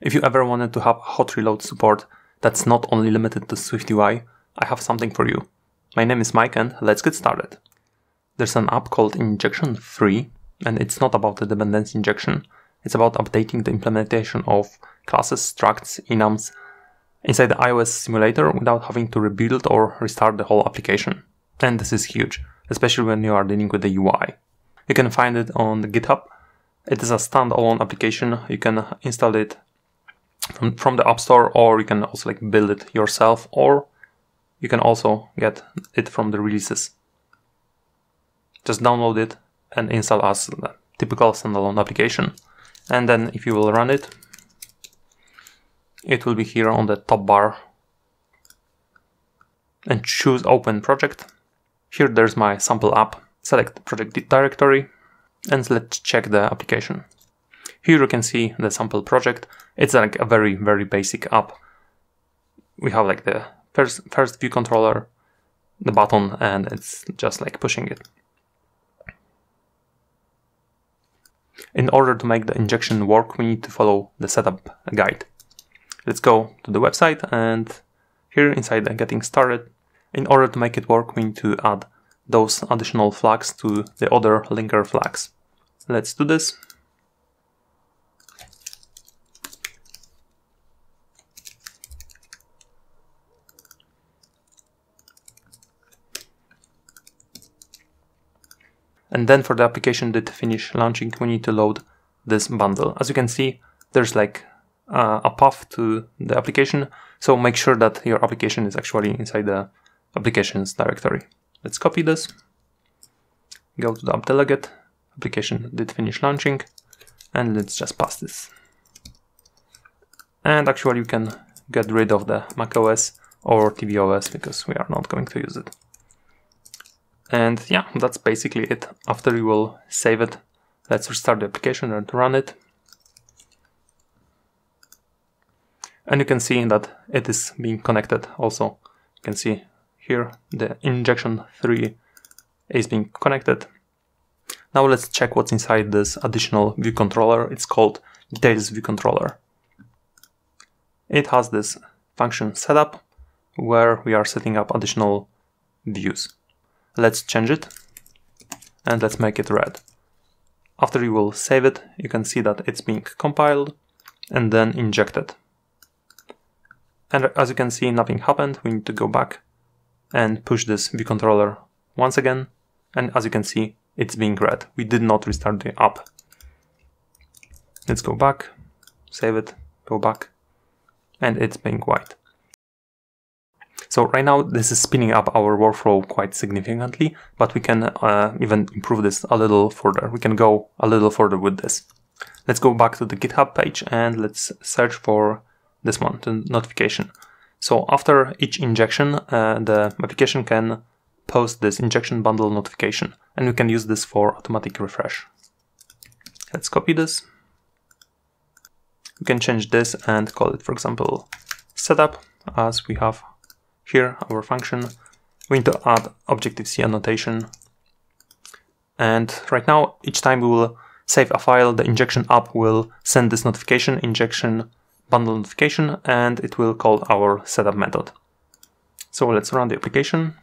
If you ever wanted to have hot reload support that's not only limited to SwiftUI, I have something for you. My name is Mike and let's get started. There's an app called Injection 3 and it's not about the dependency injection. It's about updating the implementation of classes, structs, enums inside the iOS simulator without having to rebuild or restart the whole application. And this is huge, especially when you are dealing with the UI. You can find it on GitHub. It is a standalone application. You can install it from, from the App Store or you can also like build it yourself or you can also get it from the releases. Just download it and install as a typical standalone application. And then if you will run it, it will be here on the top bar and choose open project. Here there's my sample app. Select project directory and let's check the application. Here you can see the sample project. It's like a very, very basic app. We have like the first, first view controller, the button, and it's just like pushing it. In order to make the injection work, we need to follow the setup guide. Let's go to the website and here inside the getting started, in order to make it work, we need to add those additional flags to the other linker flags. Let's do this. And then for the application that finish launching, we need to load this bundle. As you can see, there's like uh, a path to the application. So make sure that your application is actually inside the applications directory. Let's copy this, go to the app delegate, application did finish launching, and let's just pass this. And actually you can get rid of the macOS or tvOS because we are not going to use it. And yeah, that's basically it. After you will save it, let's restart the application and run it. And you can see that it is being connected also. You can see here the injection 3 is being connected. Now let's check what's inside this additional view controller. It's called details view controller. It has this function setup where we are setting up additional views. Let's change it and let's make it red. After you will save it, you can see that it's being compiled and then injected. And as you can see, nothing happened. We need to go back and push this view controller once again. And as you can see, it's being red. We did not restart the app. Let's go back, save it, go back, and it's being white. So right now this is spinning up our workflow quite significantly, but we can uh, even improve this a little further. We can go a little further with this. Let's go back to the GitHub page and let's search for this one, the notification. So after each injection, uh, the application can post this injection bundle notification, and we can use this for automatic refresh. Let's copy this. We can change this and call it, for example, setup, as we have here, our function. We need to add Objective-C annotation. And right now, each time we will save a file, the injection app will send this notification, injection bundle notification, and it will call our setup method. So let's run the application.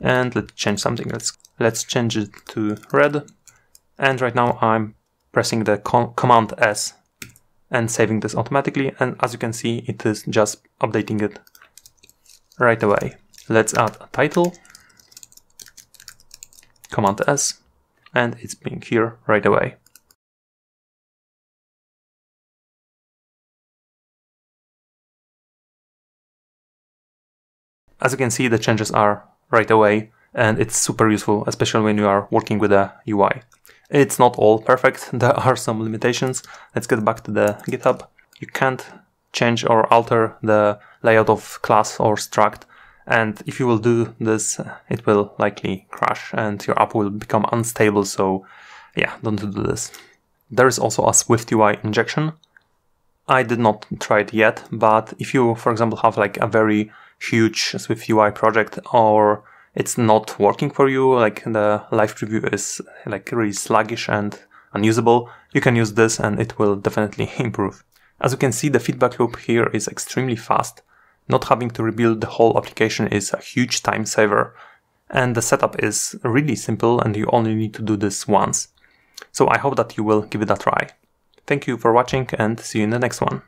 And let's change something. Let's let's change it to red. And right now I'm pressing the Command S and saving this automatically. And as you can see, it is just updating it right away. Let's add a title, Command S, and it's being here right away. As you can see, the changes are right away and it's super useful, especially when you are working with a UI. It's not all perfect, there are some limitations. Let's get back to the GitHub. You can't change or alter the layout of class or struct. And if you will do this, it will likely crash and your app will become unstable. So yeah, don't do this. There is also a SwiftUI injection. I did not try it yet, but if you, for example, have like a very huge SwiftUI project or it's not working for you, like the live preview is like really sluggish and unusable, you can use this and it will definitely improve. As you can see, the feedback loop here is extremely fast. Not having to rebuild the whole application is a huge time saver. And the setup is really simple and you only need to do this once. So I hope that you will give it a try. Thank you for watching and see you in the next one.